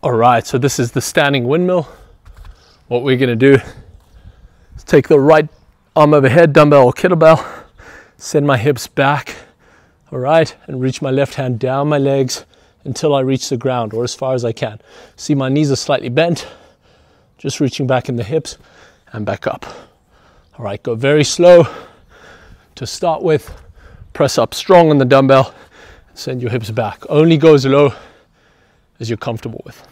All right, so this is the standing windmill. What we're gonna do is take the right arm overhead, dumbbell or kettlebell, send my hips back, all right, and reach my left hand down my legs until I reach the ground or as far as I can. See my knees are slightly bent, just reaching back in the hips and back up. All right, go very slow to start with. Press up strong on the dumbbell, send your hips back. Only goes low as you're comfortable with.